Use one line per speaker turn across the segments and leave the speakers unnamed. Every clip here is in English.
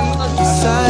Your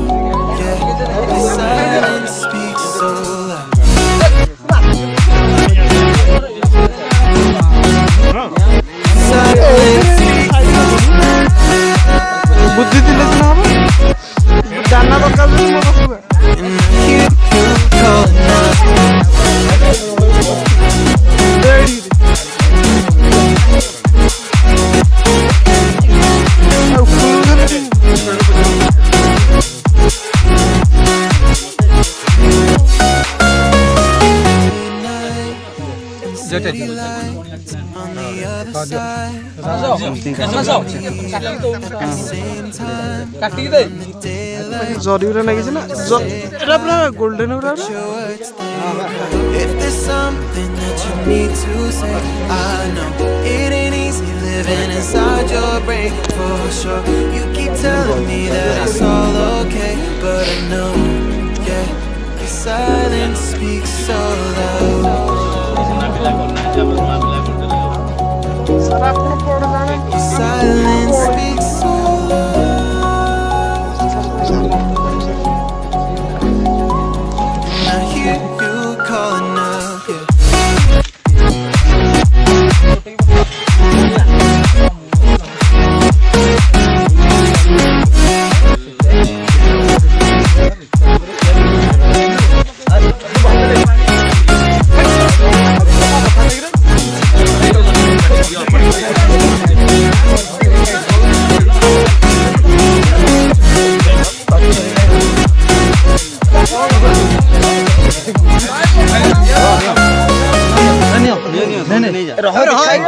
Masuk. Masuk. Masuk. Kaki itu.
Kaki itu. hear you calling out. Midnight and city lights on the other side. At the same time, in the daylight. জরিউরা লাগিছে না জ- এটা পুরা golden উরা
your words they If there's something that you need to say, I know it ain't easy living inside your brain for sure. You keep telling me that it's all okay, but I know, yeah, your silence speaks so loud.
Sir আপনি পড়ে জানেন
Your silence
te lo juro,
Ay,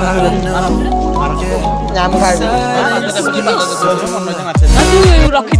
under your breath. I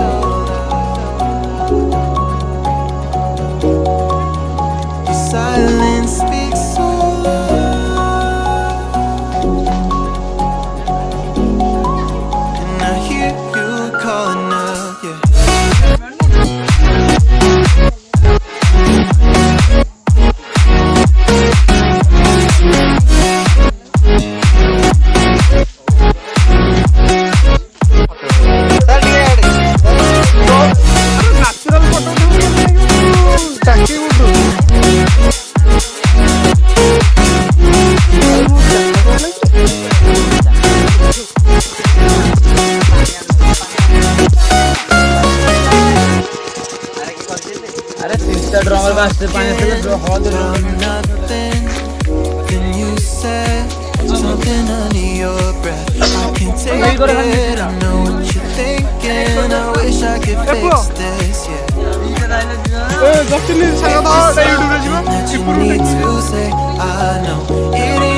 nothing. You said something under your breath. I can take it. I know what you're thinking. I wish I could fix this. Yeah. I know it